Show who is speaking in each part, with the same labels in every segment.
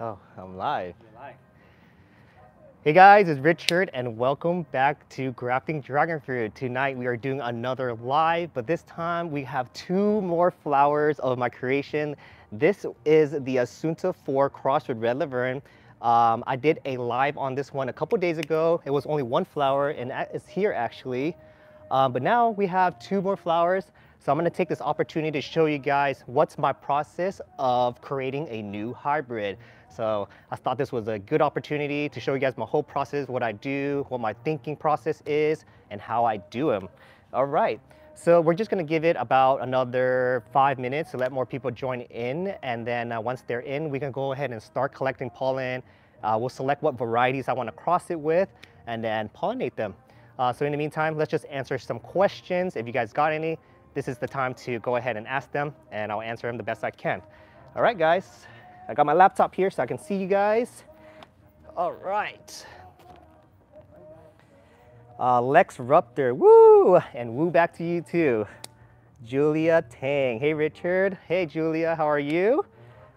Speaker 1: Oh, I'm live.
Speaker 2: You're live.
Speaker 1: Hey guys, it's Richard and welcome back to Grafting Dragon Fruit. Tonight we are doing another live, but this time we have two more flowers of my creation. This is the Assunta 4 crossed with Red Laverne. Um, I did a live on this one a couple days ago. It was only one flower and it's here actually. Um, but now we have two more flowers. So I'm gonna take this opportunity to show you guys what's my process of creating a new hybrid. So I thought this was a good opportunity to show you guys my whole process, what I do, what my thinking process is, and how I do them. All right, so we're just gonna give it about another five minutes to let more people join in. And then uh, once they're in, we can go ahead and start collecting pollen. Uh, we'll select what varieties I wanna cross it with and then pollinate them. Uh, so in the meantime, let's just answer some questions. If you guys got any, this is the time to go ahead and ask them and I'll answer them the best I can. All right, guys. I got my laptop here so I can see you guys. All right. Uh, Lex Rupter, woo! And woo back to you too. Julia Tang. Hey, Richard. Hey, Julia, how are you?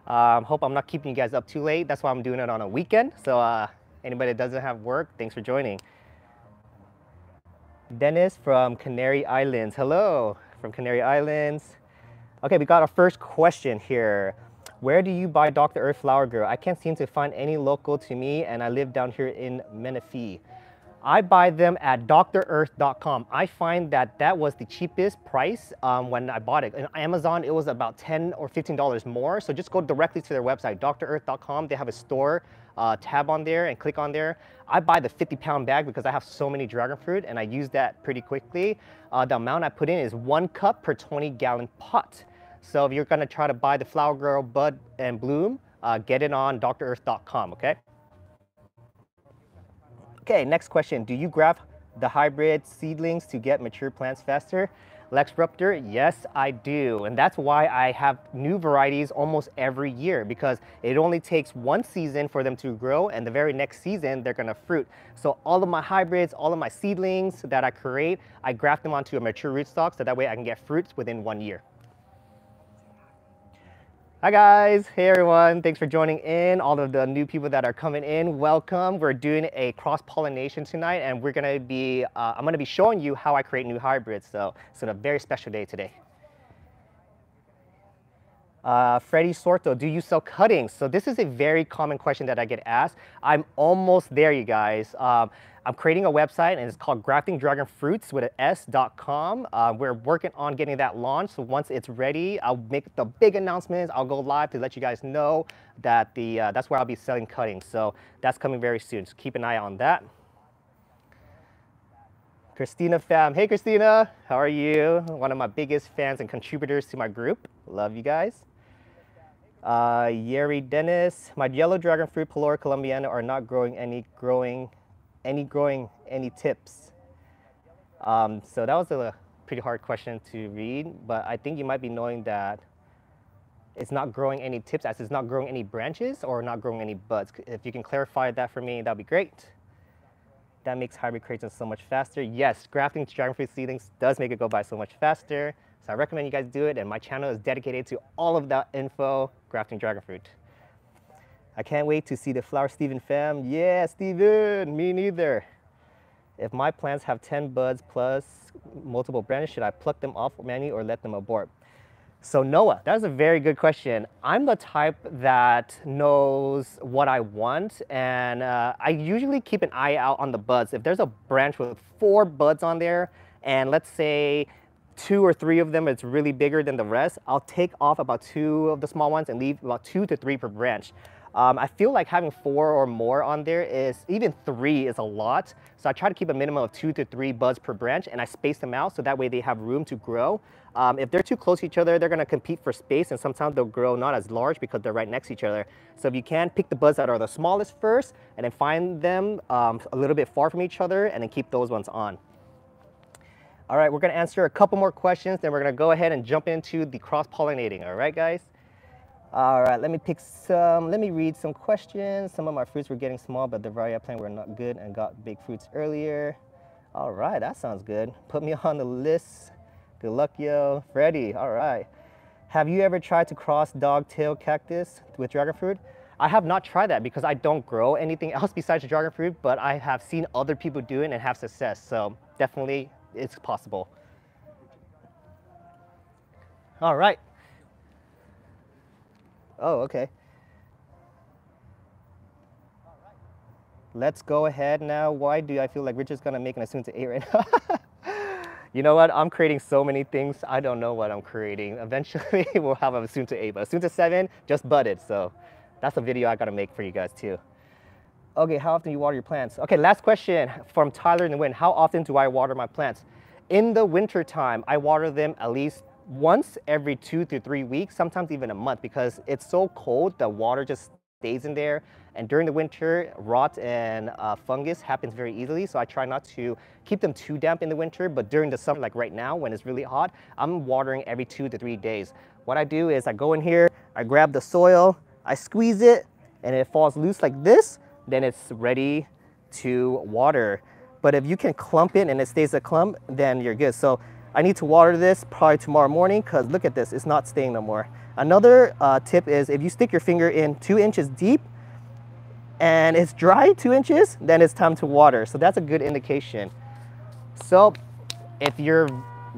Speaker 1: Um, hope I'm not keeping you guys up too late. That's why I'm doing it on a weekend. So uh, anybody that doesn't have work, thanks for joining. Dennis from Canary Islands. Hello from Canary Islands. Okay, we got our first question here. Where do you buy Dr. Earth Flower Girl? I can't seem to find any local to me and I live down here in Menifee. I buy them at drearth.com. I find that that was the cheapest price um, when I bought it. On Amazon, it was about 10 or $15 more. So just go directly to their website, drearth.com. They have a store uh, tab on there and click on there. I buy the 50 pound bag because I have so many dragon fruit and I use that pretty quickly. Uh, the amount I put in is one cup per 20 gallon pot. So if you're gonna try to buy the Flower Girl Bud and Bloom, uh, get it on drearth.com, okay? Okay, next question. Do you graft the hybrid seedlings to get mature plants faster? Lex Rupter, yes, I do. And that's why I have new varieties almost every year because it only takes one season for them to grow and the very next season they're gonna fruit. So all of my hybrids, all of my seedlings that I create, I graft them onto a mature rootstock so that way I can get fruits within one year. Hi guys, hey everyone, thanks for joining in. All of the new people that are coming in, welcome. We're doing a cross-pollination tonight and we're gonna be, uh, I'm gonna be showing you how I create new hybrids. So it's a very special day today. Uh, Freddie Sorto, do you sell cuttings? So this is a very common question that I get asked. I'm almost there, you guys. Um, I'm creating a website and it's called Grafting Dragon Fruits with an S.com. Uh, we're working on getting that launched. So once it's ready, I'll make the big announcements. I'll go live to let you guys know that the uh, that's where I'll be selling cuttings. So that's coming very soon. So keep an eye on that. Christina Fam. Hey, Christina. How are you? One of my biggest fans and contributors to my group. Love you guys. Uh, Yeri Dennis. My yellow dragon fruit, Palora colombiana, are not growing any growing any growing, any tips? Um, so that was a pretty hard question to read, but I think you might be knowing that it's not growing any tips as it's not growing any branches or not growing any buds. If you can clarify that for me, that'd be great. That makes hybrid creation so much faster. Yes, grafting dragon fruit seedlings does make it go by so much faster. So I recommend you guys do it and my channel is dedicated to all of that info, grafting dragon fruit. I can't wait to see the Flower Steven fam. Yeah, Steven, me neither. If my plants have 10 buds plus multiple branches, should I pluck them off manually or let them abort? So Noah, that's a very good question. I'm the type that knows what I want and uh, I usually keep an eye out on the buds. If there's a branch with four buds on there and let's say two or three of them is really bigger than the rest, I'll take off about two of the small ones and leave about two to three per branch. Um, I feel like having four or more on there is, even three is a lot. So I try to keep a minimum of two to three buds per branch and I space them out so that way they have room to grow. Um, if they're too close to each other, they're gonna compete for space and sometimes they'll grow not as large because they're right next to each other. So if you can, pick the buds that are the smallest first and then find them um, a little bit far from each other and then keep those ones on. All right, we're gonna answer a couple more questions, then we're gonna go ahead and jump into the cross-pollinating, all right, guys? All right, let me pick some, let me read some questions. Some of my fruits were getting small, but the variety I planted were not good and got big fruits earlier. All right, that sounds good. Put me on the list. Good luck, yo. Freddie, all right. Have you ever tried to cross dog tail cactus with dragon fruit? I have not tried that because I don't grow anything else besides dragon fruit, but I have seen other people do it and have success. So definitely it's possible. All right. Oh, okay. Let's go ahead now. Why do I feel like Richard's gonna make an Assunta 8 right now? you know what? I'm creating so many things. I don't know what I'm creating. Eventually we'll have a Assunta 8, but Assunta 7 just budded. So that's a video I gotta make for you guys too. Okay, how often do you water your plants? Okay, last question from Tyler in the wind. How often do I water my plants? In the winter time, I water them at least once every two to three weeks, sometimes even a month because it's so cold, the water just stays in there. And during the winter, rot and uh, fungus happens very easily. So I try not to keep them too damp in the winter, but during the summer, like right now, when it's really hot, I'm watering every two to three days. What I do is I go in here, I grab the soil, I squeeze it, and it falls loose like this, then it's ready to water. But if you can clump it and it stays a clump, then you're good. So I need to water this probably tomorrow morning because look at this, it's not staying no more. Another uh, tip is if you stick your finger in two inches deep and it's dry two inches, then it's time to water. So that's a good indication. So if you're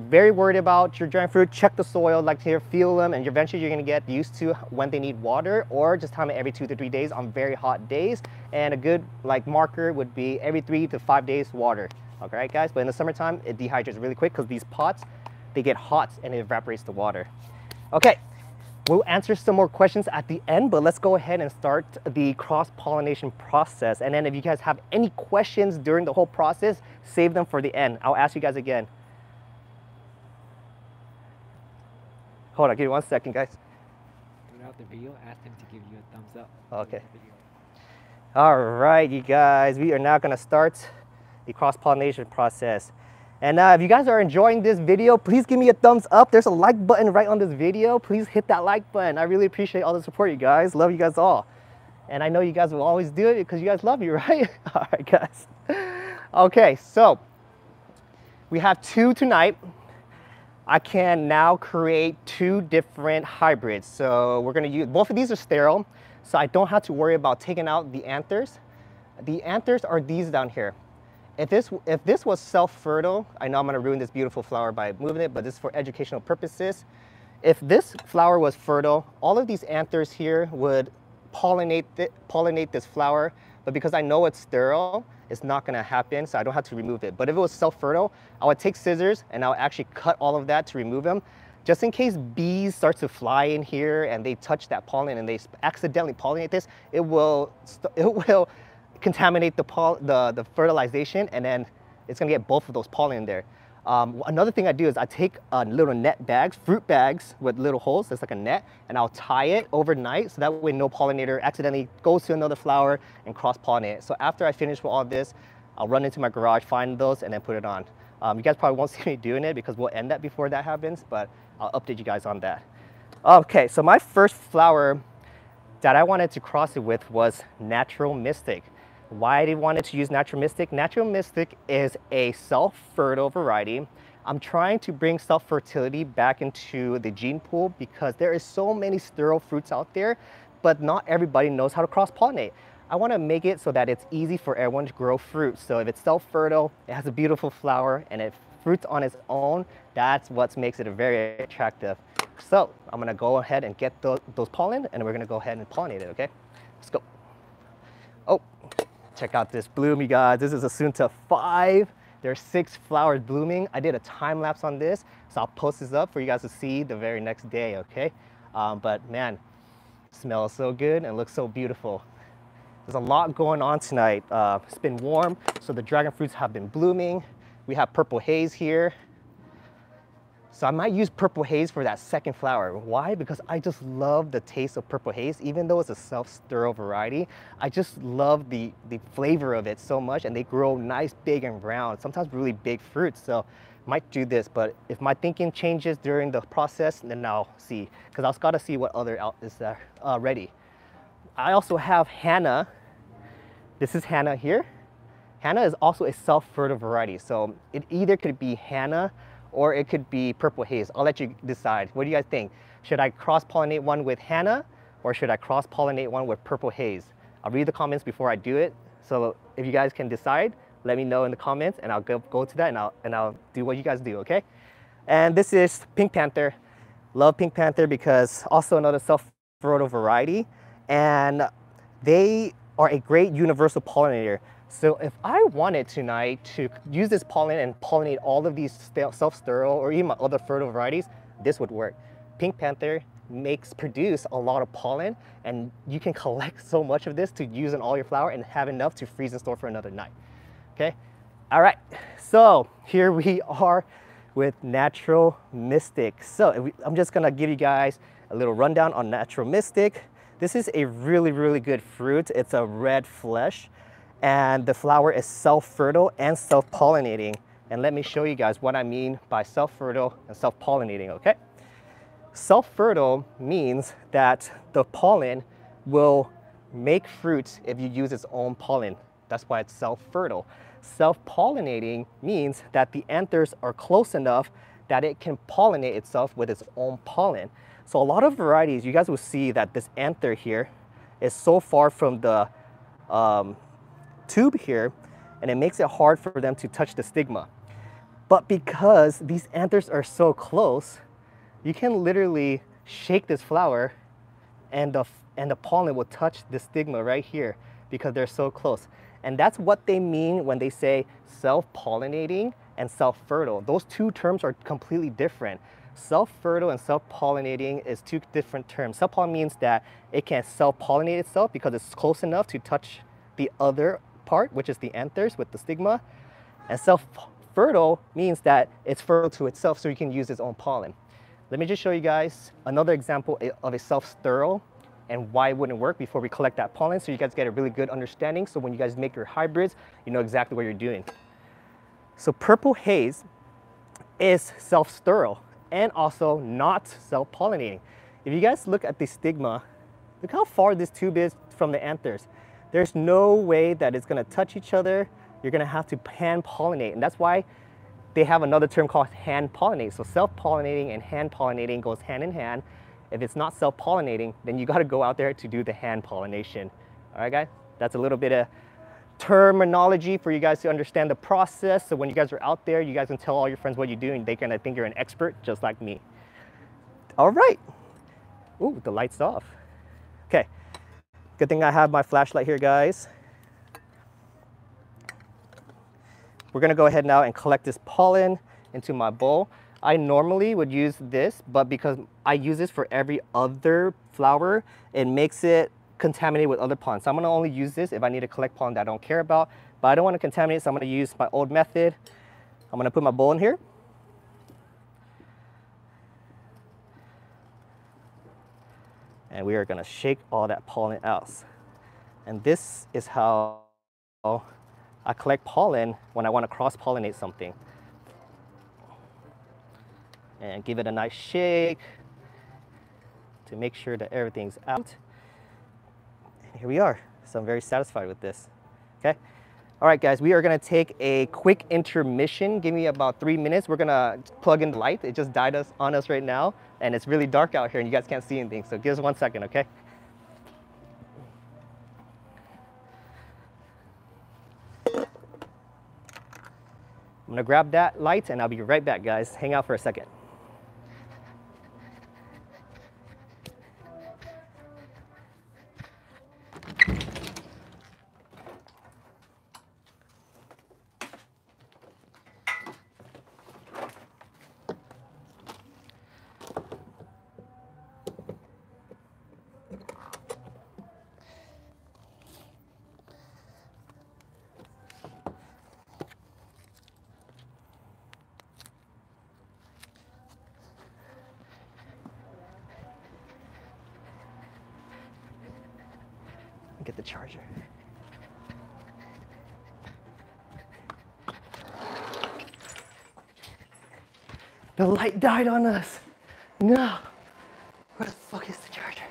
Speaker 1: very worried about your dragon fruit, check the soil, like here, feel them, and eventually you're gonna get used to when they need water or just time it every two to three days on very hot days. And a good like marker would be every three to five days water. Okay, guys, but in the summertime, it dehydrates really quick because these pots, they get hot and it evaporates the water. Okay, we'll answer some more questions at the end, but let's go ahead and start the cross-pollination process. And then if you guys have any questions during the whole process, save them for the end. I'll ask you guys again. Hold on, give me one second, guys.
Speaker 2: Throughout the video, ask him to give you a thumbs up.
Speaker 1: Okay. All right, you guys, we are now gonna start the cross-pollination process. And uh, if you guys are enjoying this video, please give me a thumbs up. There's a like button right on this video. Please hit that like button. I really appreciate all the support, you guys. Love you guys all. And I know you guys will always do it because you guys love me, right? all right, guys. Okay, so we have two tonight. I can now create two different hybrids. So we're gonna use, both of these are sterile, so I don't have to worry about taking out the anthers. The anthers are these down here. If this, if this was self-fertile, I know I'm gonna ruin this beautiful flower by moving it, but this is for educational purposes. If this flower was fertile, all of these anthers here would pollinate, pollinate this flower, but because I know it's sterile, it's not gonna happen, so I don't have to remove it. But if it was self-fertile, I would take scissors and I would actually cut all of that to remove them, just in case bees start to fly in here and they touch that pollen and they accidentally pollinate this, it will, it will contaminate the, the, the fertilization and then it's gonna get both of those pollen in there. Um, another thing I do is I take uh, little net bags, fruit bags with little holes, that's like a net, and I'll tie it overnight so that way no pollinator accidentally goes to another flower and cross-pollinate. So after I finish with all this, I'll run into my garage, find those, and then put it on. Um, you guys probably won't see me doing it because we'll end that before that happens, but I'll update you guys on that. Okay, so my first flower that I wanted to cross it with was Natural Mystic. Why I wanted to use Natural Mystic? Natural Mystic is a self-fertile variety. I'm trying to bring self-fertility back into the gene pool because there is so many sterile fruits out there, but not everybody knows how to cross-pollinate. I want to make it so that it's easy for everyone to grow fruit. So if it's self-fertile, it has a beautiful flower, and it fruits on its own, that's what makes it very attractive. So I'm gonna go ahead and get those, those pollen, and we're gonna go ahead and pollinate it, okay? Let's go. Check out this bloom, you guys. This is Assunta 5. There's six flowers blooming. I did a time lapse on this, so I'll post this up for you guys to see the very next day, okay? Um, but man, smells so good and looks so beautiful. There's a lot going on tonight. Uh, it's been warm, so the dragon fruits have been blooming. We have purple haze here. So I might use purple haze for that second flower. Why? Because I just love the taste of purple haze, even though it's a self-sterile variety. I just love the, the flavor of it so much and they grow nice, big and round, sometimes really big fruits. So might do this, but if my thinking changes during the process, then I'll see. Because I've got to see what other out is there uh, ready. I also have Hannah. This is Hannah here. Hannah is also a self-fertile variety. So it either could be Hannah or it could be purple haze. I'll let you decide. What do you guys think? Should I cross-pollinate one with Hannah or should I cross pollinate one with purple haze? I'll read the comments before I do it. So if you guys can decide, let me know in the comments and I'll go, go to that and I'll, and I'll do what you guys do, okay? And this is Pink Panther. Love Pink Panther because also another self-fertile variety. And they are a great universal pollinator. So if I wanted tonight to use this pollen and pollinate all of these self-sterile or even my other fertile varieties, this would work. Pink Panther makes produce a lot of pollen and you can collect so much of this to use in all your flower and have enough to freeze and store for another night. Okay, all right, so here we are with Natural Mystic. So I'm just gonna give you guys a little rundown on Natural Mystic. This is a really, really good fruit. It's a red flesh and the flower is self-fertile and self-pollinating. And let me show you guys what I mean by self-fertile and self-pollinating, okay? Self-fertile means that the pollen will make fruit if you use its own pollen. That's why it's self-fertile. Self-pollinating means that the anthers are close enough that it can pollinate itself with its own pollen. So a lot of varieties, you guys will see that this anther here is so far from the um, tube here, and it makes it hard for them to touch the stigma. But because these anthers are so close, you can literally shake this flower and the, and the pollen will touch the stigma right here because they're so close. And that's what they mean when they say self-pollinating and self-fertile. Those two terms are completely different. Self-fertile and self-pollinating is two different terms. Self-pollinating means that it can self-pollinate itself because it's close enough to touch the other part, which is the anthers with the stigma. And self-fertile means that it's fertile to itself so you can use its own pollen. Let me just show you guys another example of a self-sterile and why it wouldn't work before we collect that pollen so you guys get a really good understanding so when you guys make your hybrids, you know exactly what you're doing. So purple haze is self-sterile and also not self-pollinating. If you guys look at the stigma, look how far this tube is from the anthers. There's no way that it's gonna touch each other. You're gonna have to hand pollinate. And that's why they have another term called hand pollinate. So self-pollinating and hand pollinating goes hand in hand. If it's not self-pollinating, then you gotta go out there to do the hand pollination. All right, guys? That's a little bit of terminology for you guys to understand the process. So when you guys are out there, you guys can tell all your friends what you're doing. They're gonna think you're an expert just like me. All right. Ooh, the light's off. Okay. Good thing I have my flashlight here, guys. We're gonna go ahead now and collect this pollen into my bowl. I normally would use this, but because I use this for every other flower, it makes it contaminated with other pollen. So I'm gonna only use this if I need to collect pollen that I don't care about, but I don't wanna contaminate, so I'm gonna use my old method. I'm gonna put my bowl in here. And we are gonna shake all that pollen out. And this is how I collect pollen when I wanna cross-pollinate something. And give it a nice shake to make sure that everything's out here we are. So I'm very satisfied with this, okay? All right, guys, we are gonna take a quick intermission. Give me about three minutes. We're gonna plug in the light. It just died us on us right now, and it's really dark out here, and you guys can't see anything. So give us one second, okay? I'm gonna grab that light, and I'll be right back, guys. Hang out for a second. Get the charger. The light died on us. No. Where the fuck is the charger?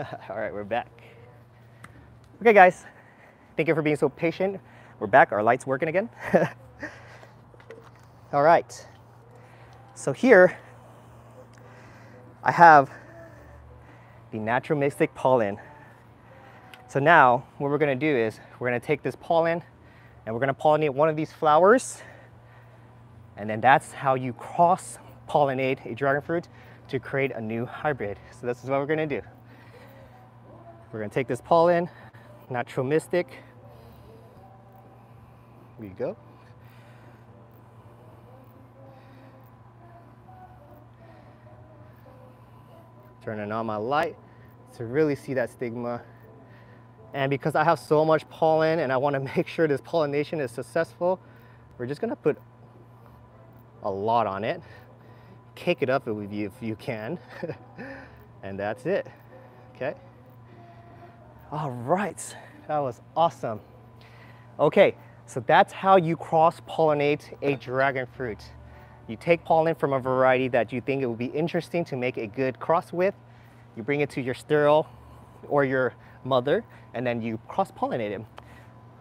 Speaker 1: All right, we're back. Okay, guys. Thank you for being so patient. We're back. Our light's working again. All right. So here, I have the natural mystic pollen. So now, what we're gonna do is we're gonna take this pollen and we're gonna pollinate one of these flowers. And then that's how you cross pollinate a dragon fruit to create a new hybrid. So this is what we're gonna do. We're gonna take this pollen, natural mystic. Here you go. Turning on my light to really see that stigma. And because I have so much pollen and I want to make sure this pollination is successful, we're just gonna put a lot on it. Cake it up with you if you can. and that's it, okay? All right, that was awesome. Okay, so that's how you cross-pollinate a dragon fruit. You take pollen from a variety that you think it would be interesting to make a good cross with. You bring it to your sterile or your mother, and then you cross-pollinate it.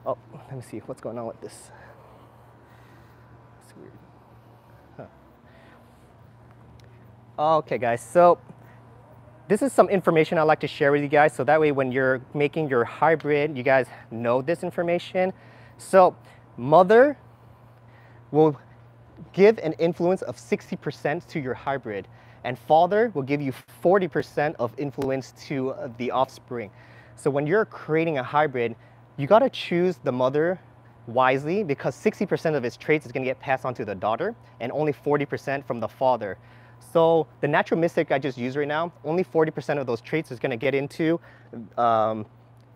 Speaker 1: Oh, let me see what's going on with this. It's weird. Huh. Okay, guys, so this is some information I'd like to share with you guys so that way when you're making your hybrid, you guys know this information. So mother will give an influence of 60% to your hybrid and father will give you 40% of influence to uh, the offspring. So when you're creating a hybrid, you gotta choose the mother wisely because 60% of its traits is gonna get passed on to the daughter and only 40% from the father. So the natural mystic I just used right now, only 40% of those traits is gonna get into um,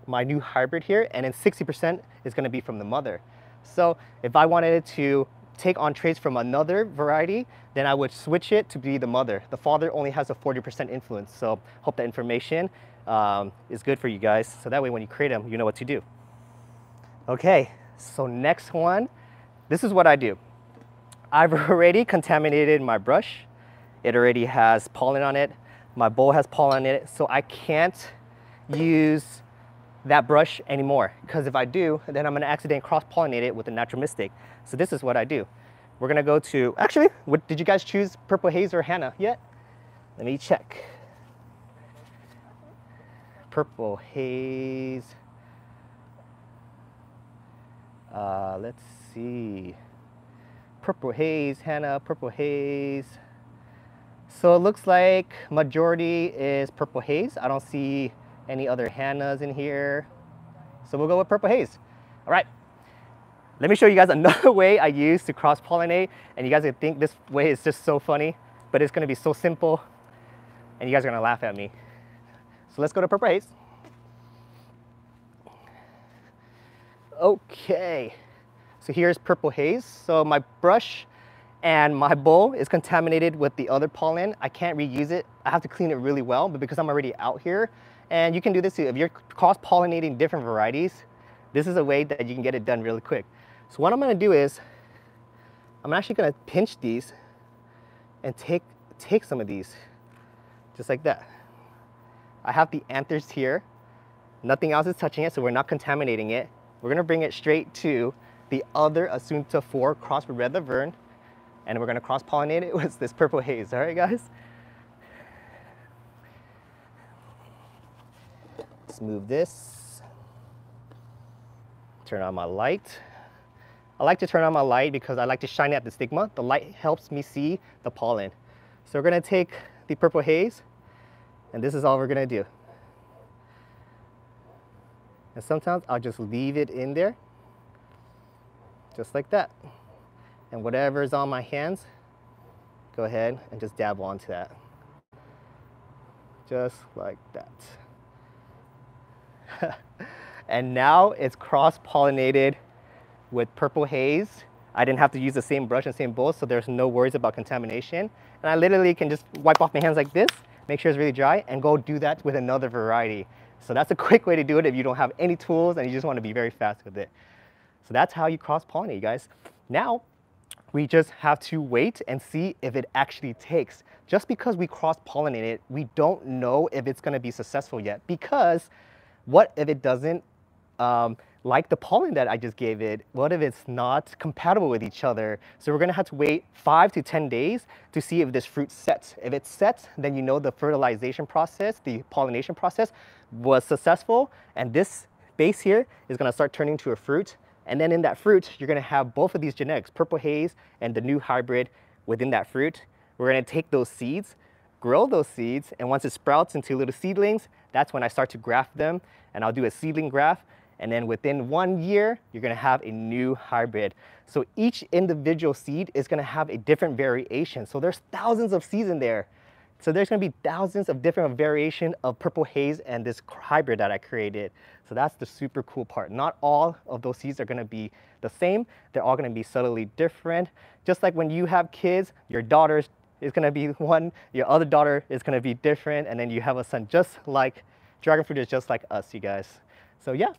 Speaker 1: my new hybrid here and then 60% is gonna be from the mother. So if I wanted to take on traits from another variety, then I would switch it to be the mother. The father only has a 40% influence. So hope that information um, is good for you guys. So that way when you create them, you know what to do. Okay, so next one, this is what I do. I've already contaminated my brush. It already has pollen on it. My bowl has pollen in it, so I can't use that brush anymore because if I do, then I'm gonna accidentally cross-pollinate it with a natural mystic. So this is what I do. We're gonna go to, actually, what, did you guys choose Purple Haze or Hannah yet? Let me check. Purple Haze. Uh, let's see. Purple Haze, Hannah, Purple Haze. So it looks like majority is Purple Haze. I don't see any other Hannahs in here. So we'll go with Purple Haze. All right. Let me show you guys another way I use to cross-pollinate. And you guys think this way is just so funny, but it's gonna be so simple. And you guys are gonna laugh at me. So let's go to Purple Haze. Okay, so here's Purple Haze. So my brush and my bowl is contaminated with the other pollen. I can't reuse it. I have to clean it really well, but because I'm already out here, and you can do this too. If you're cross-pollinating different varieties, this is a way that you can get it done really quick. So what I'm gonna do is, I'm actually gonna pinch these and take, take some of these, just like that. I have the anthers here. Nothing else is touching it, so we're not contaminating it. We're gonna bring it straight to the other Assunta 4 cross with Red Laverne, and we're gonna cross-pollinate it with this purple haze, all right guys? Let's move this. Turn on my light. I like to turn on my light because I like to shine at the stigma. The light helps me see the pollen. So we're gonna take the purple haze, and this is all we're gonna do. And sometimes I'll just leave it in there, just like that. And whatever is on my hands, go ahead and just dabble onto that. Just like that. and now it's cross-pollinated with purple haze. I didn't have to use the same brush and same bowl, so there's no worries about contamination. And I literally can just wipe off my hands like this, make sure it's really dry, and go do that with another variety. So that's a quick way to do it if you don't have any tools and you just want to be very fast with it. So that's how you cross-pollinate, you guys. Now, We just have to wait and see if it actually takes. Just because we cross-pollinate it, we don't know if it's gonna be successful yet because what if it doesn't um, like the pollen that I just gave it, what if it's not compatible with each other? So we're gonna have to wait five to 10 days to see if this fruit sets. If it sets, then you know the fertilization process, the pollination process was successful. And this base here is gonna start turning to a fruit. And then in that fruit, you're gonna have both of these genetics, purple haze and the new hybrid within that fruit. We're gonna take those seeds, grow those seeds, and once it sprouts into little seedlings, that's when I start to graft them. And I'll do a seedling graft and then within one year, you're gonna have a new hybrid. So each individual seed is gonna have a different variation. So there's thousands of seeds in there. So there's gonna be thousands of different variation of purple haze and this hybrid that I created. So that's the super cool part. Not all of those seeds are gonna be the same. They're all gonna be subtly different. Just like when you have kids, your daughter is gonna be one, your other daughter is gonna be different, and then you have a son just like, dragon fruit is just like us, you guys. So yeah,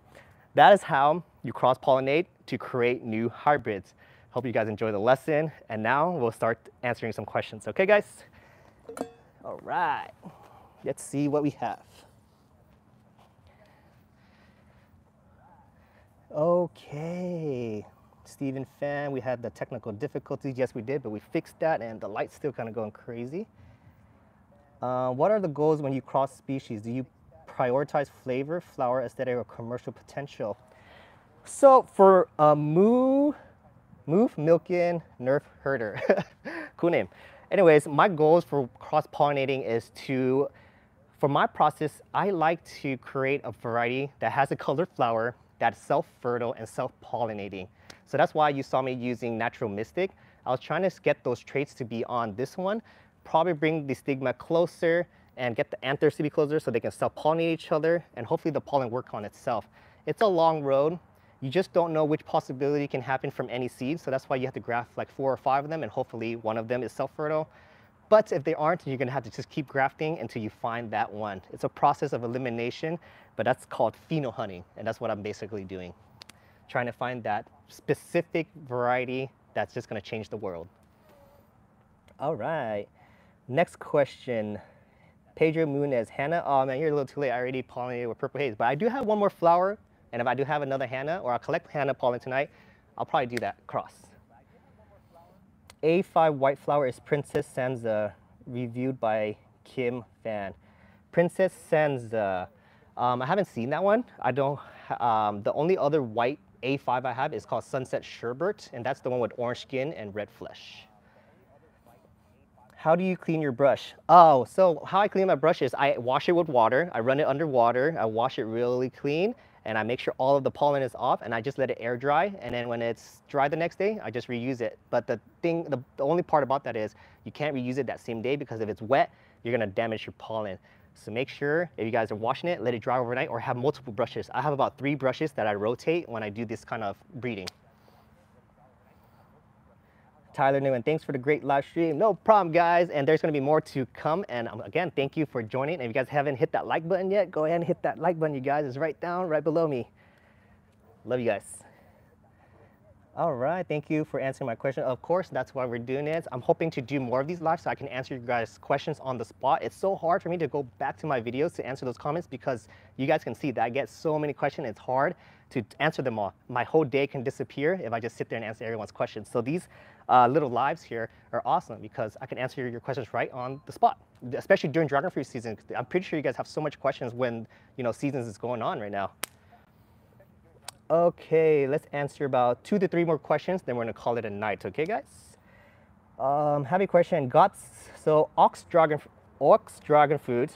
Speaker 1: that is how you cross-pollinate to create new hybrids. Hope you guys enjoy the lesson. And now we'll start answering some questions. Okay, guys? All right. Let's see what we have. Okay. Stephen Fan, we had the technical difficulties. Yes, we did, but we fixed that and the light's still kind of going crazy. Uh, what are the goals when you cross species? Do you prioritize flavor, flower, aesthetic, or commercial potential. So for uh, Moo, Move Milken Nerf Herder, cool name. Anyways, my goals for cross-pollinating is to, for my process, I like to create a variety that has a colored flower that's self-fertile and self-pollinating. So that's why you saw me using Natural Mystic. I was trying to get those traits to be on this one, probably bring the stigma closer, and get the anthers to be closer so they can self-pollinate each other and hopefully the pollen work on itself. It's a long road. You just don't know which possibility can happen from any seed. So that's why you have to graft like four or five of them and hopefully one of them is self-fertile. But if they aren't, you're gonna have to just keep grafting until you find that one. It's a process of elimination, but that's called pheno-hunting. And that's what I'm basically doing. Trying to find that specific variety that's just gonna change the world. All right, next question. Pedro Munez, Hannah, oh man, you're a little too late. I already pollinated with purple haze, but I do have one more flower. And if I do have another Hannah or I'll collect Hannah pollen tonight, I'll probably do that cross. A5 white flower is Princess Sansa, reviewed by Kim Fan. Princess Sansa, um, I haven't seen that one. I don't, um, the only other white A5 I have is called Sunset Sherbet, and that's the one with orange skin and red flesh. How do you clean your brush? Oh, so how I clean my brush is I wash it with water, I run it under water, I wash it really clean, and I make sure all of the pollen is off and I just let it air dry. And then when it's dry the next day, I just reuse it. But the thing, the, the only part about that is you can't reuse it that same day because if it's wet, you're gonna damage your pollen. So make sure if you guys are washing it, let it dry overnight or have multiple brushes. I have about three brushes that I rotate when I do this kind of breeding. Tyler Newman, thanks for the great live stream. No problem, guys. And there's going to be more to come. And um, again, thank you for joining. And if you guys haven't hit that like button yet, go ahead and hit that like button, you guys. It's right down, right below me. Love you guys. All right, thank you for answering my question. Of course, that's why we're doing this. I'm hoping to do more of these lives so I can answer you guys' questions on the spot. It's so hard for me to go back to my videos to answer those comments because you guys can see that I get so many questions. It's hard to answer them all. My whole day can disappear if I just sit there and answer everyone's questions. So these uh, little lives here are awesome because I can answer your questions right on the spot, especially during dragon fruit season. I'm pretty sure you guys have so much questions when you know seasons is going on right now. Okay, let's answer about two to three more questions, then we're gonna call it a night, okay guys? Um, have a question, got, so ox dragon, ox dragon fruit,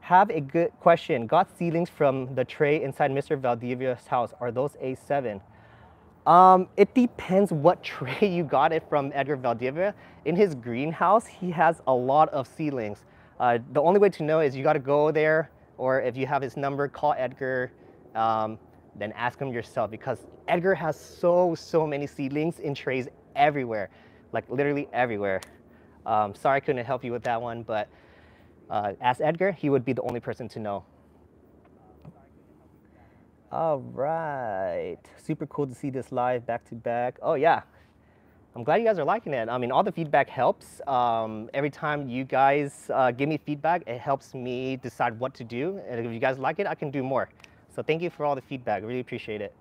Speaker 1: have a good question. Got seedlings from the tray inside Mr. Valdivia's house. Are those A7? Um, it depends what tray you got it from Edgar Valdivia. In his greenhouse, he has a lot of seedlings. Uh, the only way to know is you got to go there, or if you have his number, call Edgar, um, then ask him yourself because Edgar has so, so many seedlings in trays everywhere, like literally everywhere. Um, sorry I couldn't help you with that one, but uh, ask Edgar, he would be the only person to know. All right, super cool to see this live back to back. Oh yeah, I'm glad you guys are liking it. I mean, all the feedback helps. Um, every time you guys uh, give me feedback, it helps me decide what to do. And if you guys like it, I can do more. So thank you for all the feedback. Really appreciate it.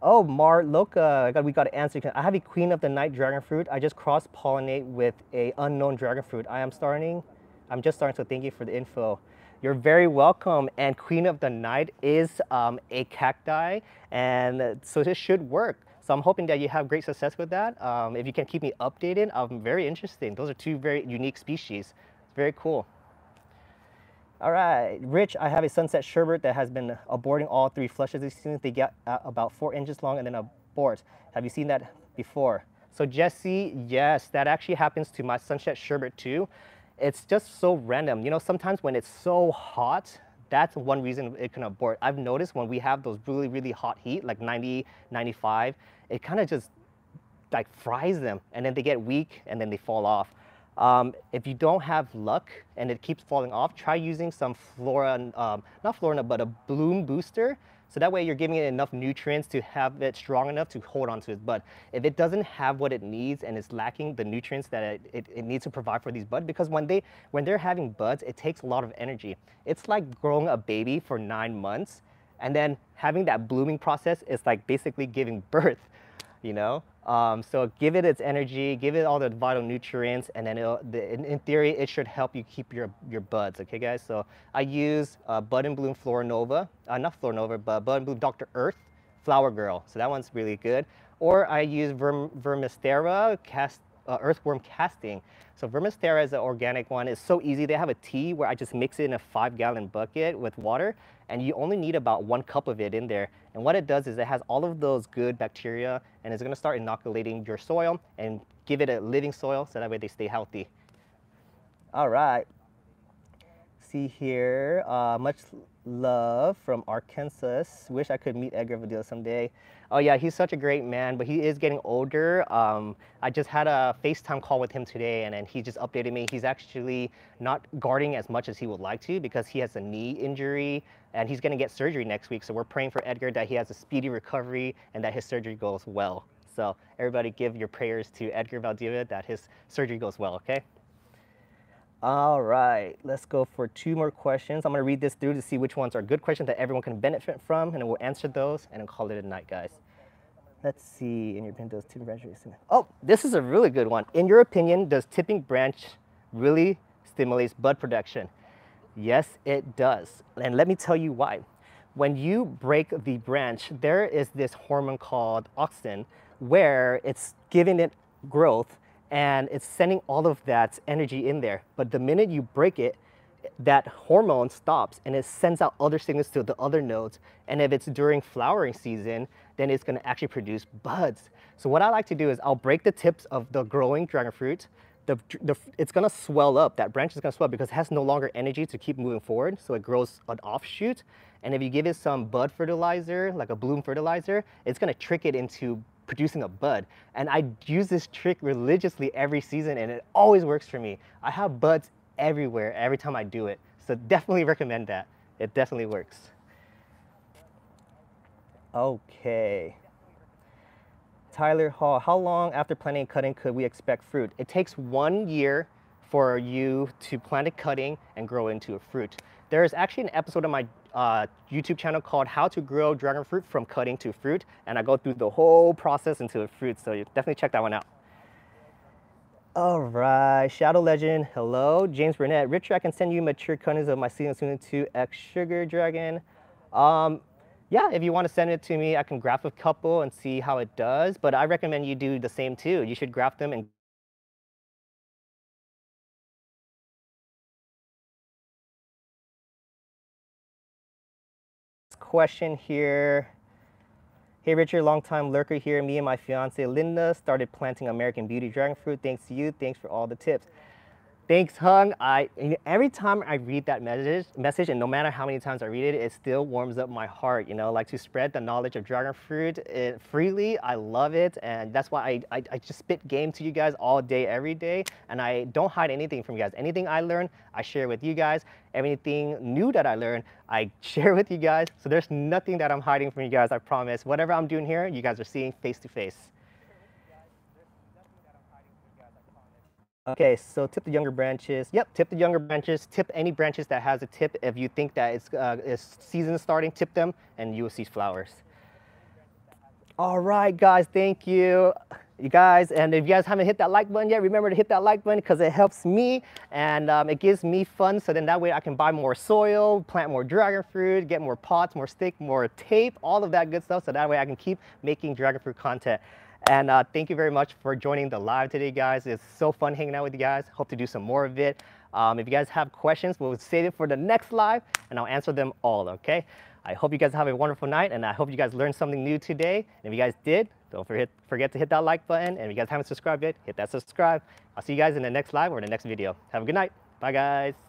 Speaker 1: Oh, Mar Loca, we got an answer. I have a Queen of the Night dragon fruit. I just cross pollinate with a unknown dragon fruit. I am starting. I'm just starting. So thank you for the info. You're very welcome. And Queen of the Night is um, a cacti, and so this should work. So I'm hoping that you have great success with that. Um, if you can keep me updated, I'm very interested. Those are two very unique species. It's very cool. All right, Rich, I have a sunset sherbet that has been aborting all three flushes these seasons. They get uh, about four inches long and then abort. Have you seen that before? So Jesse, yes, that actually happens to my sunset sherbet too. It's just so random. You know, sometimes when it's so hot, that's one reason it can abort. I've noticed when we have those really, really hot heat, like 90, 95, it kind of just like fries them and then they get weak and then they fall off. Um, if you don't have luck and it keeps falling off, try using some flora, um, not flora, but a bloom booster. So that way you're giving it enough nutrients to have it strong enough to hold on to its bud. If it doesn't have what it needs and it's lacking the nutrients that it, it, it needs to provide for these buds, because when, they, when they're having buds, it takes a lot of energy. It's like growing a baby for nine months and then having that blooming process is like basically giving birth you know? Um, so give it its energy, give it all the vital nutrients, and then the, in, in, theory, it should help you keep your, your buds, okay guys? So I use uh, Bud and Bloom Floranova, uh, not Floranova, but Bud and Bloom Dr. Earth Flower Girl. So that one's really good. Or I use Verm Vermithera cast, uh, earthworm casting. So Vermithera is an organic one. It's so easy. They have a tea where I just mix it in a five gallon bucket with water and you only need about one cup of it in there. And what it does is it has all of those good bacteria and it's gonna start inoculating your soil and give it a living soil so that way they stay healthy. All right. See here, uh, much love from Arkansas. Wish I could meet Edgar Valdivia someday. Oh yeah, he's such a great man, but he is getting older. Um, I just had a FaceTime call with him today and then he just updated me. He's actually not guarding as much as he would like to because he has a knee injury and he's gonna get surgery next week. So we're praying for Edgar that he has a speedy recovery and that his surgery goes well. So everybody give your prayers to Edgar Valdivia that his surgery goes well, okay? All right, let's go for two more questions. I'm gonna read this through to see which ones are good questions that everyone can benefit from, and we'll answer those and then call it a night, guys. Let's see, in your opinion, does tipping branch Oh, this is a really good one. In your opinion, does tipping branch really stimulates bud production? Yes, it does. And let me tell you why. When you break the branch, there is this hormone called auxin where it's giving it growth and it's sending all of that energy in there. But the minute you break it, that hormone stops and it sends out other signals to the other nodes. And if it's during flowering season, then it's gonna actually produce buds. So what I like to do is I'll break the tips of the growing dragon fruit. The, the, it's gonna swell up, that branch is gonna swell because it has no longer energy to keep moving forward. So it grows an offshoot. And if you give it some bud fertilizer, like a bloom fertilizer, it's gonna trick it into producing a bud. And I use this trick religiously every season and it always works for me. I have buds everywhere every time I do it. So definitely recommend that. It definitely works. Okay. Tyler Hall, how long after planting and cutting could we expect fruit? It takes one year for you to plant a cutting and grow into a fruit. There is actually an episode of my uh, YouTube channel called How to Grow Dragon Fruit from Cutting to Fruit, and I go through the whole process into a fruit, so you definitely check that one out. All right, Shadow Legend, hello. James Burnett, Richard, I can send you mature cuttings of my season Student 2 X Sugar Dragon. Um, yeah, if you want to send it to me, I can graft a couple and see how it does, but I recommend you do the same too. You should graft them and question here. Hey Richard, long time lurker here. Me and my fiance Linda started planting American Beauty dragon fruit. Thanks to you. Thanks for all the tips. Thanks, Hung. I every time I read that message, message, and no matter how many times I read it, it still warms up my heart. You know, like to spread the knowledge of dragon fruit it, freely. I love it, and that's why I, I, I just spit game to you guys all day, every day, and I don't hide anything from you guys. Anything I learn, I share with you guys. Anything new that I learn, I share with you guys. So there's nothing that I'm hiding from you guys. I promise. Whatever I'm doing here, you guys are seeing face to face. Okay, so tip the younger branches. Yep, tip the younger branches. Tip any branches that has a tip. If you think that it's, uh, it's season starting, tip them and you will see flowers. All right, guys, thank you. You guys, and if you guys haven't hit that like button yet, remember to hit that like button because it helps me and um, it gives me fun. So then that way I can buy more soil, plant more dragon fruit, get more pots, more stick, more tape, all of that good stuff. So that way I can keep making dragon fruit content. And uh, thank you very much for joining the live today, guys. It's so fun hanging out with you guys. Hope to do some more of it. Um, if you guys have questions, we'll save it for the next live and I'll answer them all, okay? I hope you guys have a wonderful night and I hope you guys learned something new today. And if you guys did, don't forget, forget to hit that like button. And if you guys haven't subscribed yet, hit that subscribe. I'll see you guys in the next live or the next video. Have a good night. Bye, guys.